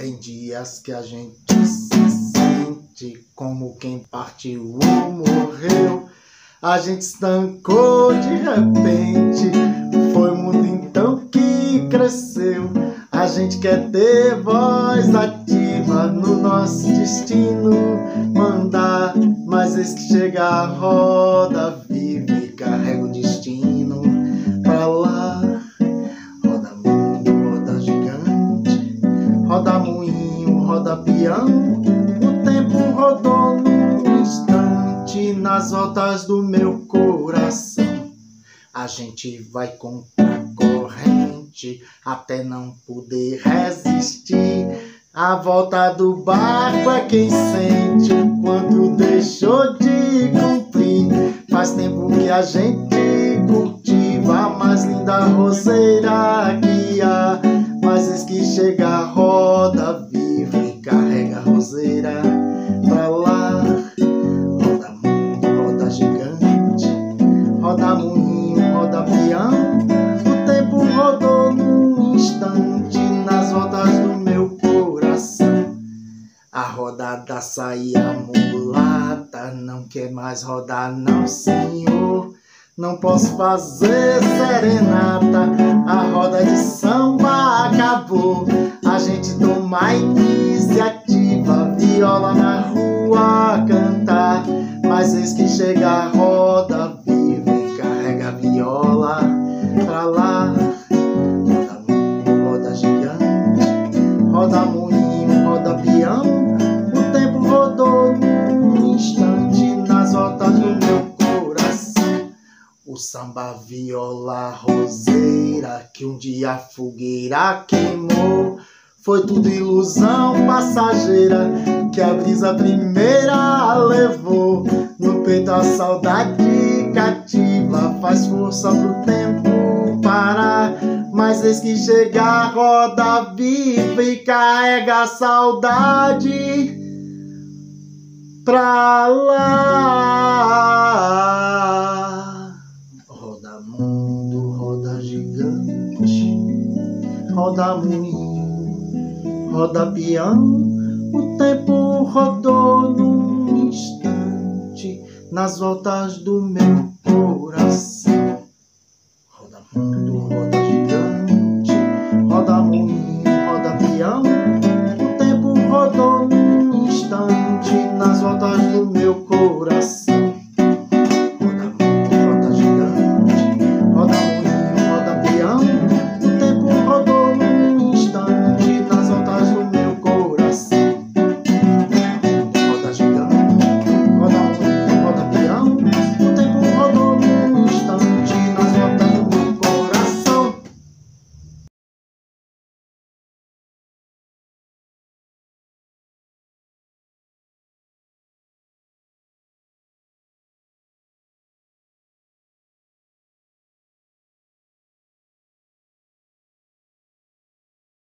Tem dias que a gente se sente como quem partiu ou morreu. A gente estancou de repente. Foi o mundo então que cresceu. A gente quer ter voz ativa no nosso destino. Mandar, mas eis que chega a roda viva roda peão. O tempo rodou num instante nas voltas do meu coração. A gente vai contra corrente até não poder resistir. A volta do barco é quem sente o quanto deixou de cumprir. Faz tempo que a gente cultiva a mais linda roseira que há. Mas eis que chega a roda A rodada saía mulata, não quer mais rodar, não, senhor. Não posso fazer serenata, a roda de samba acabou. A gente toma iniciativa, viola na rua cantar. Mas eis que chega a samba, viola, roseira, que um dia a fogueira queimou. Foi tudo ilusão passageira que a brisa primeira levou. No peito a saudade cativa faz força pro tempo parar. Mas eis que chega a roda viva e carrega a saudade pra lá. roda muito, roda peão. O tempo rodou num instante nas voltas do meu coração. Roda mundo, roda gigante, roda moinho, roda peão. O tempo rodou num instante nas voltas do meu coração.